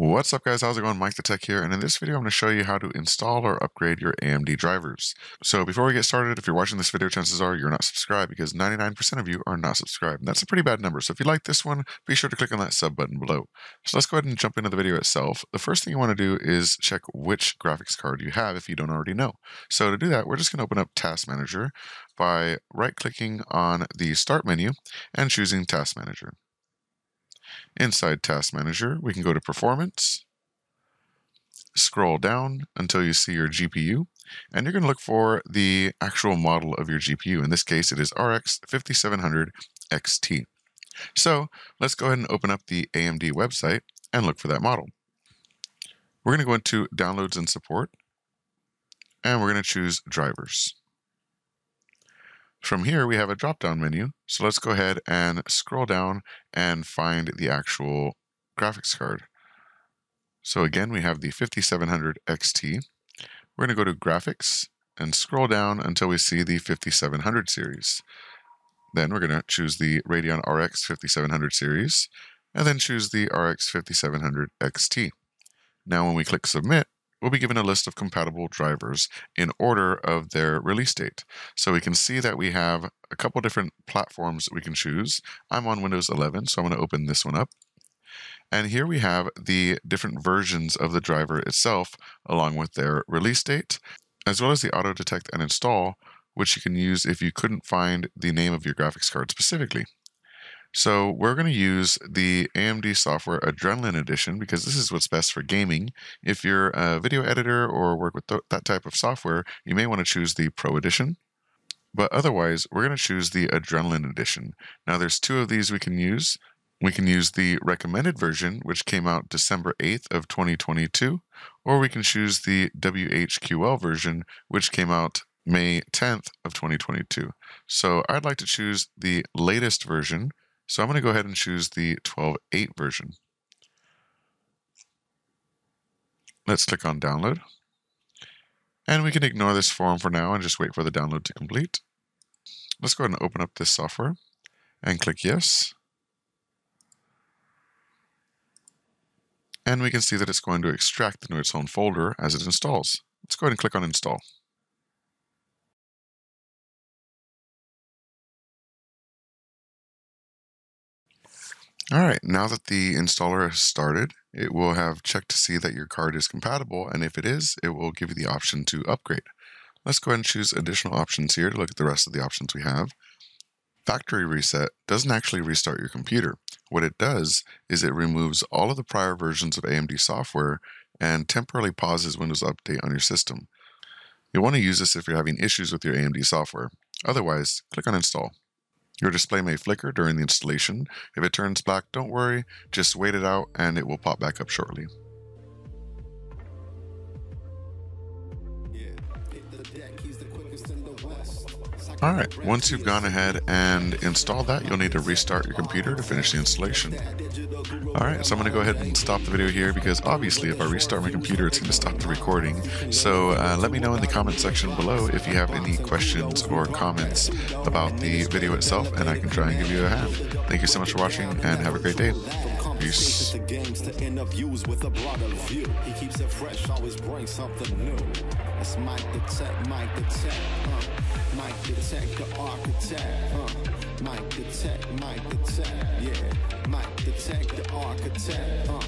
What's up guys, how's it going? Mike the Tech here, and in this video I'm going to show you how to install or upgrade your AMD drivers. So before we get started, if you're watching this video, chances are you're not subscribed because 99% of you are not subscribed. And that's a pretty bad number, so if you like this one, be sure to click on that sub button below. So let's go ahead and jump into the video itself. The first thing you want to do is check which graphics card you have if you don't already know. So to do that, we're just going to open up Task Manager by right-clicking on the Start menu and choosing Task Manager. Inside Task Manager, we can go to Performance, scroll down until you see your GPU, and you're going to look for the actual model of your GPU. In this case, it is RX 5700 XT. So let's go ahead and open up the AMD website and look for that model. We're going to go into Downloads and Support, and we're going to choose Drivers. From here, we have a drop-down menu. So let's go ahead and scroll down and find the actual graphics card. So again, we have the 5700 XT. We're going to go to Graphics and scroll down until we see the 5700 series. Then we're going to choose the Radeon RX 5700 series, and then choose the RX 5700 XT. Now when we click Submit, we'll be given a list of compatible drivers in order of their release date. So we can see that we have a couple different platforms we can choose. I'm on Windows 11, so I'm going to open this one up. And here we have the different versions of the driver itself, along with their release date, as well as the auto detect and install, which you can use if you couldn't find the name of your graphics card specifically. So we're going to use the AMD software Adrenalin Edition because this is what's best for gaming. If you're a video editor or work with th that type of software, you may want to choose the Pro Edition. But otherwise, we're going to choose the Adrenalin Edition. Now there's two of these we can use. We can use the recommended version, which came out December 8th of 2022, or we can choose the WHQL version, which came out May 10th of 2022. So I'd like to choose the latest version, so I'm going to go ahead and choose the 12.8 version. Let's click on download. And we can ignore this form for now and just wait for the download to complete. Let's go ahead and open up this software and click yes. And we can see that it's going to extract into its own folder as it installs. Let's go ahead and click on install. All right, now that the installer has started, it will have checked to see that your card is compatible, and if it is, it will give you the option to upgrade. Let's go ahead and choose additional options here to look at the rest of the options we have. Factory Reset doesn't actually restart your computer. What it does is it removes all of the prior versions of AMD software and temporarily pauses Windows Update on your system. You'll want to use this if you're having issues with your AMD software. Otherwise, click on Install. Your display may flicker during the installation. If it turns black, don't worry, just wait it out and it will pop back up shortly. All right, once you've gone ahead and installed that, you'll need to restart your computer to finish the installation. All right, so I'm gonna go ahead and stop the video here because obviously if I restart my computer, it's gonna stop the recording. So uh, let me know in the comment section below if you have any questions or comments about the video itself and I can try and give you a hand. Thank you so much for watching and have a great day. Peace. Mike the Tech, Mike the Tech? Mike the Tech, the architect, huh? Tech, Mike the Tech, yeah. Mike the the architect, huh?